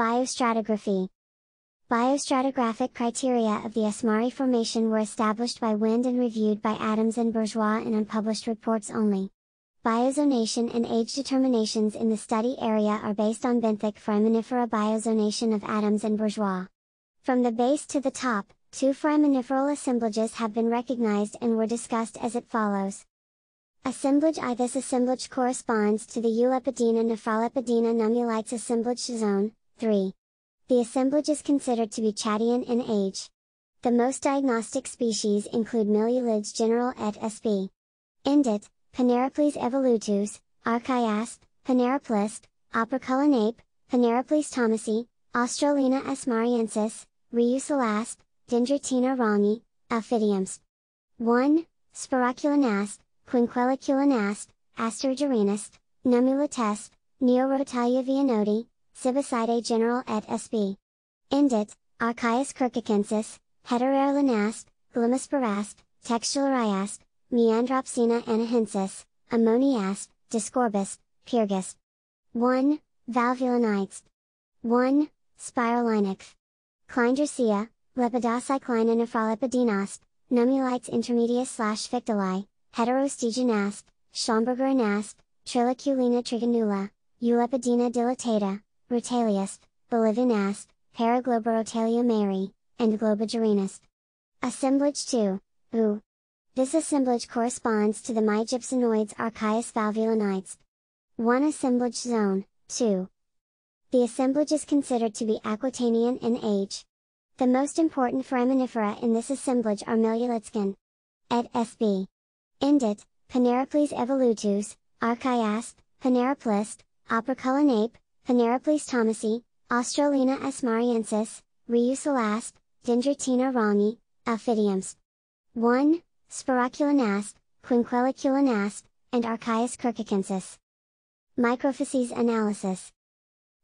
Biostratigraphy Biostratigraphic criteria of the Asmari Formation were established by Wynd and reviewed by Adams and Bourgeois in unpublished reports only. Biozonation and age determinations in the study area are based on benthic foraminifera biozonation of Adams and Bourgeois. From the base to the top, two foraminiferal assemblages have been recognized and were discussed as it follows. Assemblage I This assemblage corresponds to the Eulepidina Nephrolepidina nummulites assemblage zone, 3. The assemblage is considered to be Chattian in age. The most diagnostic species include Miliolids general et sp. Indit, Peneroplis evolutus, Archiasp, Paneroplisp, Operculinape, Peneroplis thomasi, Austrotrillina asmariensis, Riucelasp, Dendritina rangi, Ophidiumsp. 1. Spiroculinasp, Quinqueliculinasp, Asterogeranasp, Nummulatesp, Neorotalia viennoti, Cibicidae general et sp. Indit, Archaias kirkukensis, Heterolinasp, Glimmasporasp, Textulariasp, Meandropsina anahensis, Ammoniasp, Discorbisp, Pyrgisp. 1. Valvulinites. 1. Spirulinax. Kleindresia, Lepidocyclina nephrolepidinasp, Nummulites intermedius slash fichteli, Heterosteganasp, Schomburgeranasp, Triloculina trigonula, Eulepidina dilatata, Rotaliasp, Bolivinasp, Paragloborotalia mayeri, and Globigerinousp. Assemblage 2, U. This assemblage corresponds to the Miogypsinoides Archaias valvulinites. 1 Assemblage zone, 2. The assemblage is considered to be Aquitanian in age. The most important foraminifera in this assemblage are Miliolitskin. Et sb. Indit, Peneroplis evolutus, Archiasp, Paneroplist, Operculinape, Peneroplis thomasi, Austrotrillina asmariensis, Riucelasp, Dendritina rangi, Ophidiumsp. 1. Spiroculinasp, Quinqueliculinasp, and Archaias kirkukensis. Microfacies analysis.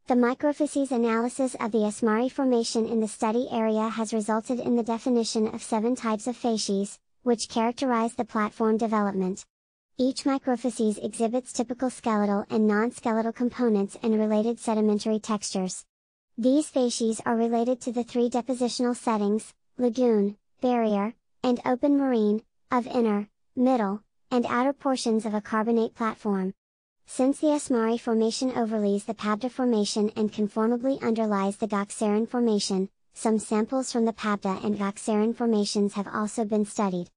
The microfacies analysis of the Asmari formation in the study area has resulted in the definition of seven types of facies, which characterize the platform development. Each microfacies exhibits typical skeletal and non-skeletal components and related sedimentary textures. These facies are related to the three depositional settings, lagoon, barrier, and open marine, of inner, middle, and outer portions of a carbonate platform. Since the Asmari Formation overlays the Pabdeh Formation and conformably underlies the Gachsaran Formation, some samples from the Pabdeh and Gachsaran formations have also been studied.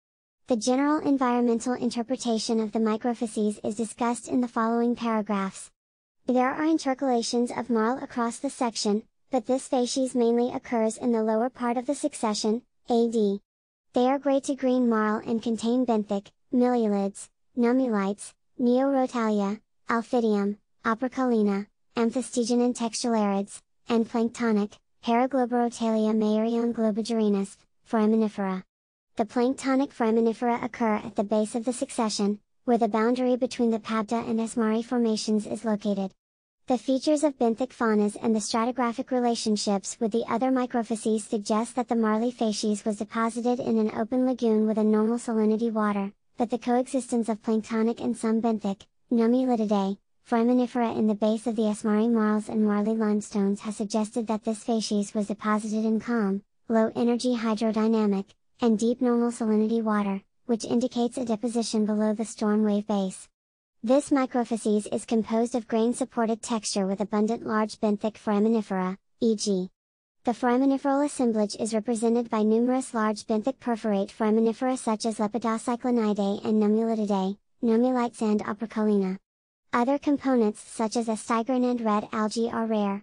The general environmental interpretation of the microfacies is discussed in the following paragraphs. There are intercalations of marl across the section, but this facies mainly occurs in the lower part of the succession, AD. They are gray to green marl and contain benthic, miliolids, nummulites, neorotalia, elphidium, operculina, amphistegon textularids, and planktonic, Paragloborotalia mayerion globigerina, foraminifera. The planktonic foraminifera occur at the base of the succession, where the boundary between the Pabdeh and Asmari formations is located. The features of benthic faunas and the stratigraphic relationships with the other microfacies suggest that the marly facies was deposited in an open lagoon with a normal salinity water, but the coexistence of planktonic and some benthic, Nummulidae, foraminifera in the base of the Asmari marls and marly limestones has suggested that this facies was deposited in calm, low energy hydrodynamic, and deep normal salinity water, which indicates a deposition below the storm wave base. This microfacies is composed of grain-supported texture with abundant large benthic foraminifera, e.g. The foraminiferal assemblage is represented by numerous large benthic perforate foraminifera such as Lepidocyclinidae and Nummulidae, Nummulites and Operculina. Other components such as astigrin and red algae are rare.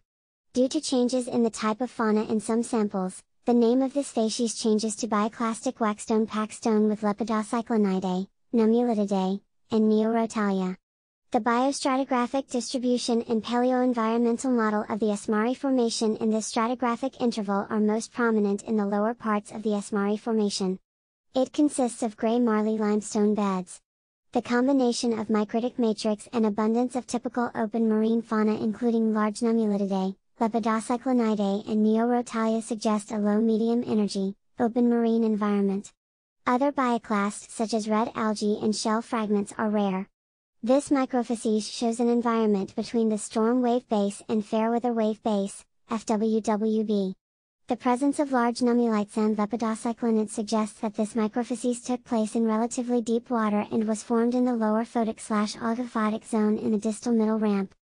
Due to changes in the type of fauna in some samples, the name of this facies changes to bioclastic wackestone packstone with Lepidocyclinidae, Nummulidae, and Neorotalia. The biostratigraphic distribution and paleoenvironmental model of the Asmari Formation in this stratigraphic interval are most prominent in the lower parts of the Asmari Formation. It consists of gray marly limestone beds. The combination of micritic matrix and abundance of typical open marine fauna including large Nummulidae, Lepidocyclinidae and Neorotalia suggest a low-medium energy, open marine environment. Other bioclasts such as red algae and shell fragments are rare. This microfacies shows an environment between the storm wave base and fairweather wave base, FWWB. The presence of large nummulites and lepidocyclinids suggests that this microfacies took place in relatively deep water and was formed in the lower photic slash oligophotic zone in the distal middle ramp.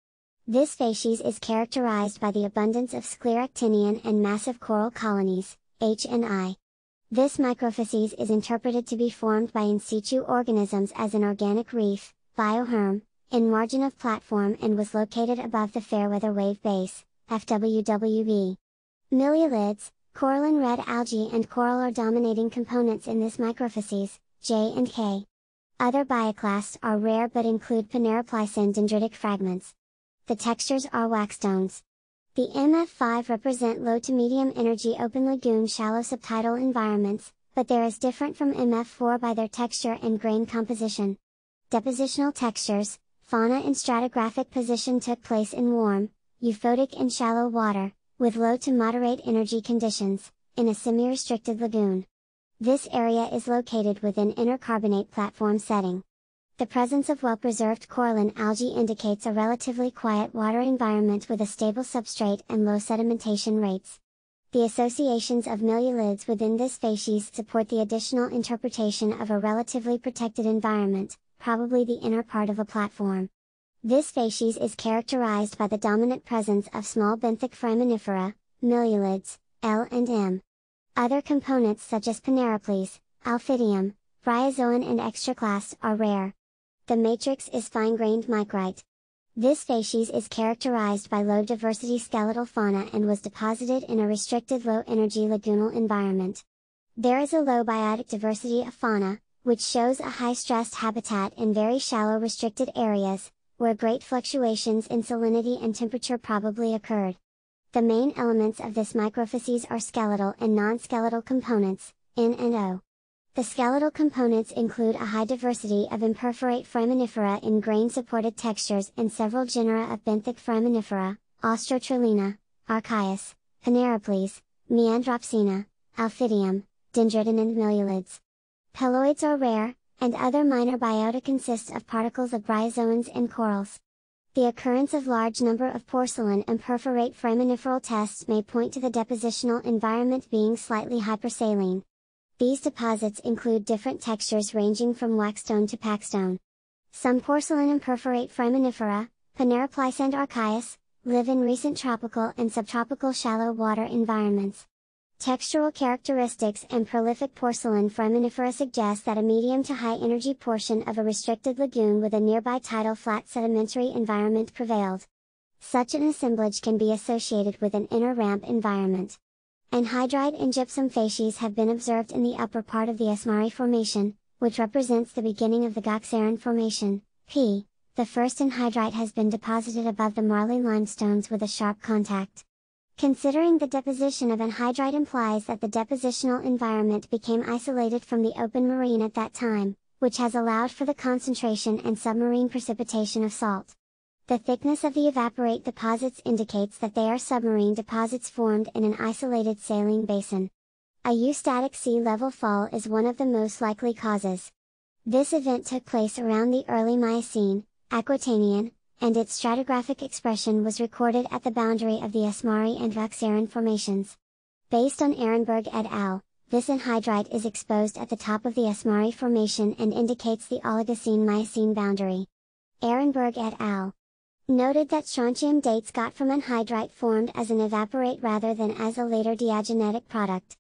This facies is characterized by the abundance of scleractinian and massive coral colonies, H and I. This microfacies is interpreted to be formed by in situ organisms as an organic reef, bioherm, in margin of platform and was located above the Fairweather wave base, FWWB. Miliolids, coralline red algae and coral are dominating components in this microfacies, J and K. Other bioclasts are rare but include Paneroplycin dendritic fragments. The textures are wackestones. The MF5 represent low to medium energy open lagoon shallow subtidal environments, but they are different from MF4 by their texture and grain composition. Depositional textures, fauna and stratigraphic position took place in warm, euphotic and shallow water, with low to moderate energy conditions, in a semi-restricted lagoon. This area is located within intercarbonate platform setting. The presence of well-preserved coralline algae indicates a relatively quiet water environment with a stable substrate and low sedimentation rates. The associations of miliolids within this species support the additional interpretation of a relatively protected environment, probably the inner part of a platform. This species is characterized by the dominant presence of small benthic foraminifera, miliolids, L and M. Other components such as Peneroplis, Elphidium, Bryozoan and extraclast are rare. The matrix is fine-grained micrite. This facies is characterized by low diversity skeletal fauna and was deposited in a restricted low-energy lagoonal environment. There is a low biotic diversity of fauna, which shows a high stressed habitat in very shallow restricted areas, where great fluctuations in salinity and temperature probably occurred. The main elements of this microfacies are skeletal and non-skeletal components, N and O. The skeletal components include a high diversity of imperforate foraminifera in grain-supported textures and several genera of benthic foraminifera, Austrotrillina, Archaias, Peneroplis, Meandropsina, Elphidium, Dendritin and Miliolids. Peloids are rare, and other minor biota consists of particles of bryozoans and corals. The occurrence of large number of porcelain and perforate foraminiferal tests may point to the depositional environment being slightly hypersaline. These deposits include different textures ranging from wackestone to packstone. Some porcelain and perforate foraminifera, Paneroplyce and Archaias, live in recent tropical and subtropical shallow water environments. Textural characteristics and prolific porcelain foraminifera suggest that a medium to high energy portion of a restricted lagoon with a nearby tidal flat sedimentary environment prevailed. Such an assemblage can be associated with an inner ramp environment. Anhydrite and gypsum facies have been observed in the upper part of the Asmari Formation, which represents the beginning of the Gachsaran Formation, p. The first anhydrite has been deposited above the marly limestones with a sharp contact. Considering the deposition of anhydrite implies that the depositional environment became isolated from the open marine at that time, which has allowed for the concentration and submarine precipitation of salt. The thickness of the evaporite deposits indicates that they are submarine deposits formed in an isolated saline basin. A eustatic sea level fall is one of the most likely causes. This event took place around the early Miocene, Aquitanian, and its stratigraphic expression was recorded at the boundary of the Asmari and Gachsaran formations. Based on Ehrenberg et al., this anhydrite is exposed at the top of the Asmari formation and indicates the Oligocene-Miocene boundary. Ehrenberg et al. Noted that strontium dates got from anhydrite formed as an evaporite rather than as a later diagenetic product.